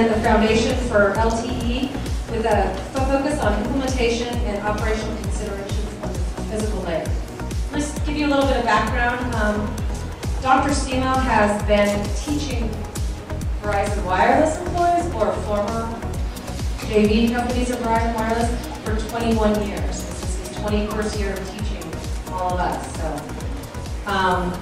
present the foundation for LTE with a focus on implementation and operational considerations of the physical layer. Let's give you a little bit of background. Um, Dr. Simo has been teaching Verizon Wireless employees or former JV companies of Verizon Wireless for 21 years. This is his 21st year of teaching all of us. So, um,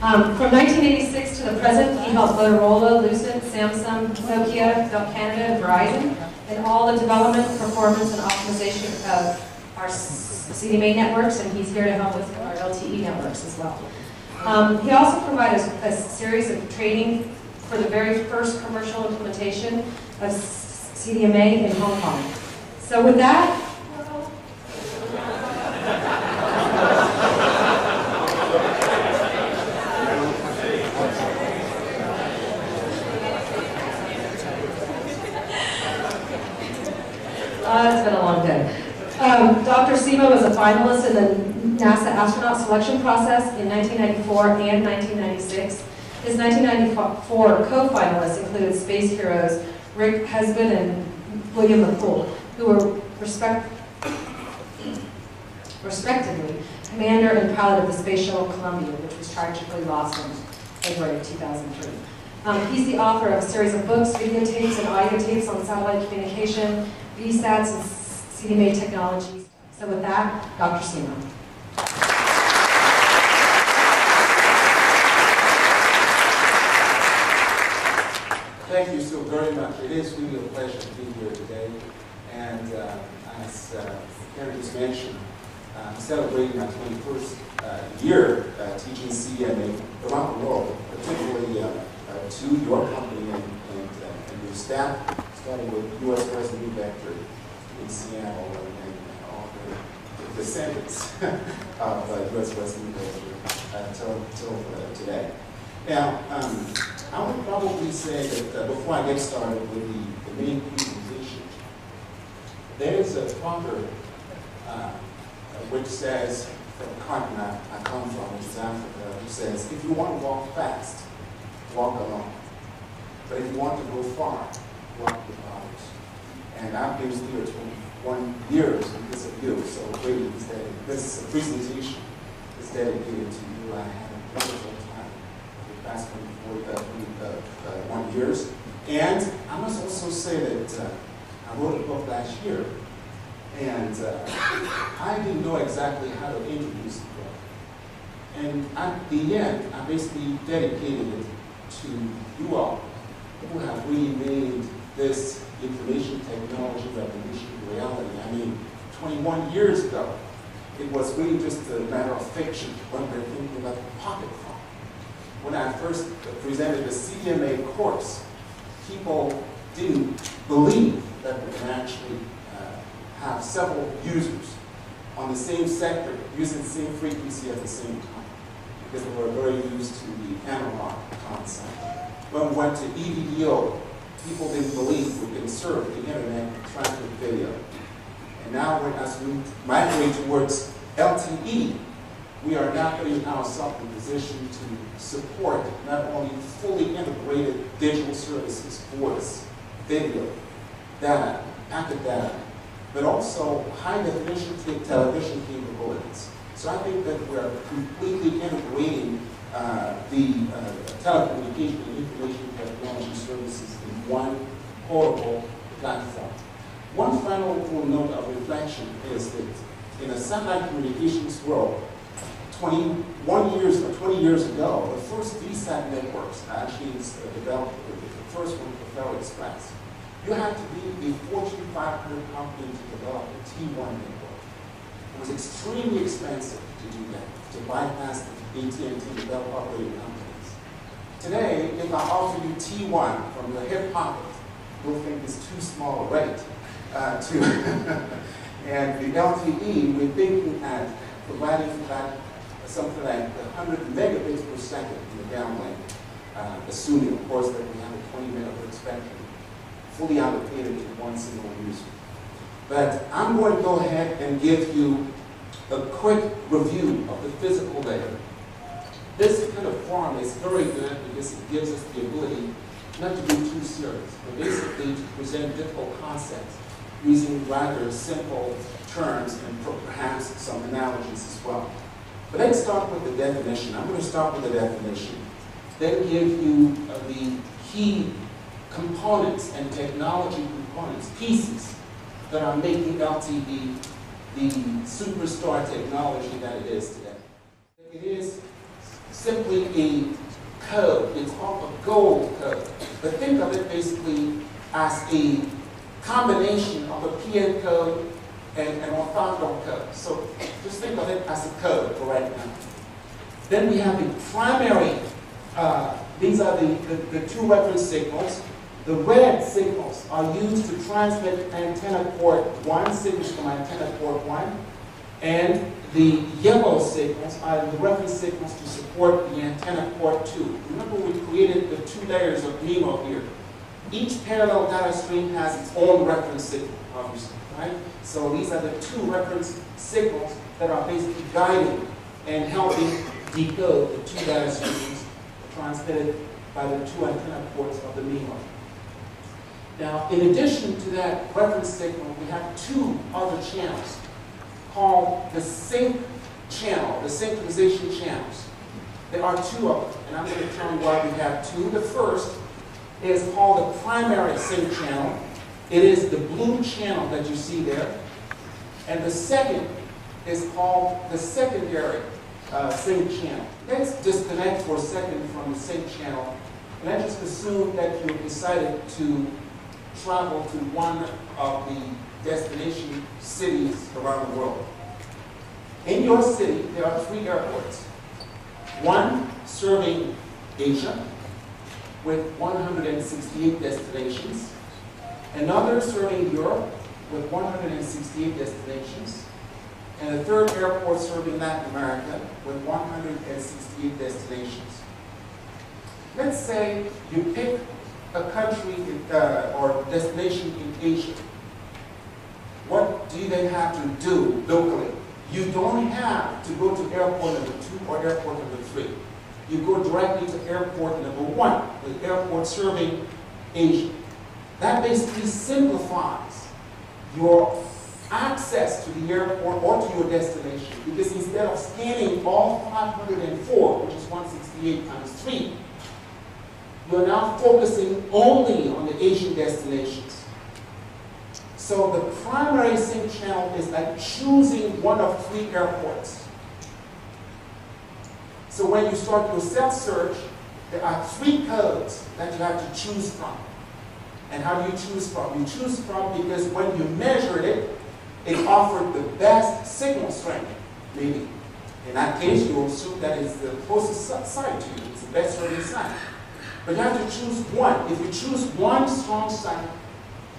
um, from 1986 to the present, he helped Motorola, Lucent, Samsung, Nokia, Bell Canada, Verizon in all the development, performance, and optimization of our CDMA networks, and he's here to help with our LTE networks as well. Um, he also provided a, a series of training for the very first commercial implementation of CDMA in Hong Kong. So with that, Uh, it's been a long day. Um, was a finalist in the NASA astronaut selection process in 1994 and 1996. His 1994 co-finalists included space heroes Rick Husband and William McCool, who were respect respectively commander and pilot of the Space Shuttle Columbia, which was tragically lost in February of 2003. Um, he's the author of a series of books, videotapes, and audio tapes on satellite communication, VSATs, and CDMA technologies. So with that, Dr. Simo. Thank you so very much. It is really a pleasure to be here today. And uh, as uh, Karen just mentioned, I'm celebrating my 21st uh, year uh, teaching CDMA around the world, particularly uh, uh, to your company and, and, uh, and your staff, starting with U.S. President Vector in Seattle and, and descendants of uh, U.S. Uh, till, till uh, today. Now, um, I would probably say that uh, before I get started with the, the main presentation, there is a proverb uh, which says, from the continent I, I come from, which is Africa, which says, if you want to walk fast, walk alone. But if you want to go far, walk with others. And I've been here 21 years because of you, so really is that this presentation is dedicated to you. I had a wonderful time the past 24, uh, uh, uh, one years. And I must also say that uh, I wrote a book last year, and uh, I didn't know exactly how to introduce the book. And at the end, I basically dedicated it to you all who have really made this information technology revolution reality. I mean, 21 years ago, it was really just a matter of fiction when we were thinking about the pocket phone. When I first presented the CDMA course, people didn't believe that we can actually uh, have several users on the same sector using the same frequency at the same time because we were very used to the analog concept. When we went to EVDO, people didn't believe we could serve the internet transmit video. And now as we migrate towards LTE, we are now putting ourselves in position to support not only fully integrated digital services, voice, video, data, data, but also high definition television capabilities. So I think that we are completely integrating uh, the uh, telecommunication and information technology services one horrible platform. One final little note of reflection is that in a satellite communications world, 21 years or 20 years ago, the first VSAT networks actually uh, developed, the first one, Federal Express. You had to be a Fortune 500 company to develop a T1 network. It was extremely expensive to do that, to bypass the AT&T developed operating companies. Today, if I offer you T1 from your hip pocket, you'll think it's too small a rate uh, to, and the LTE, we're thinking at providing that something like 100 megabits per second in the downlink, uh, assuming, of course, that we have a 20 megahertz spectrum fully allocated to one single user. But I'm going to go ahead and give you a quick review of the physical layer. This kind of forum is very good because it gives us the ability not to be too serious, but basically to present difficult concepts using rather simple terms and perhaps some analogies as well. But let's start with the definition. I'm going to start with the definition, then give you uh, the key components and technology components, pieces that are making LTE the superstar technology that it is today. It is simply a code. It's called a gold code. But think of it basically as a combination of a PN code and an orthogonal code. So just think of it as a code for right now. Then we have the primary, uh, these are the, the, the two reference signals. The red signals are used to transmit antenna port 1, signals from antenna port 1, and the yellow signals are the reference signals to support the antenna port 2. Remember we created the two layers of MIMO here. Each parallel data stream has its own reference signal, obviously, right? So these are the two reference signals that are basically guiding and helping decode the two data streams transmitted by the two antenna ports of the MIMO. Now, in addition to that reference signal, we have two other channels called the sync channel, the synchronization channels. There are two of them, and I'm going to tell you why we have two. The first is called the primary sync channel. It is the blue channel that you see there. And the second is called the secondary uh, sync channel. Let's disconnect for a second from the sync channel. And I just assume that you decided to travel to one of the destination cities around the world. In your city, there are three airports. One serving Asia with 168 destinations. Another serving Europe with 168 destinations. And a third airport serving Latin America with 168 destinations. Let's say you pick a country uh, or destination in Asia, they have to do locally? You don't have to go to airport number two or airport number three. You go directly to airport number one, the airport serving Asia. That basically simplifies your access to the airport or to your destination because instead of scanning all 504, which is 168 times 3, you're now focusing only on the Asian destinations. So the primary sync channel is like choosing one of three airports. So when you start your cell search, there are three codes that you have to choose from. And how do you choose from? You choose from because when you measured it, it offered the best signal strength, maybe. In that case, you assume that it's the closest site to you. It's the best serving site. But you have to choose one. If you choose one strong site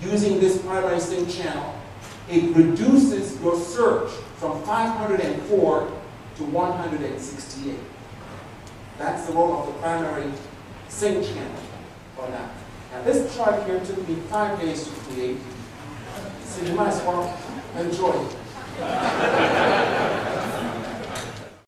using this primary sync channel, it reduces your search from 504 to 168. That's the role of the primary sync channel for that. Now this chart here took me five days to create, so you might as well enjoy it.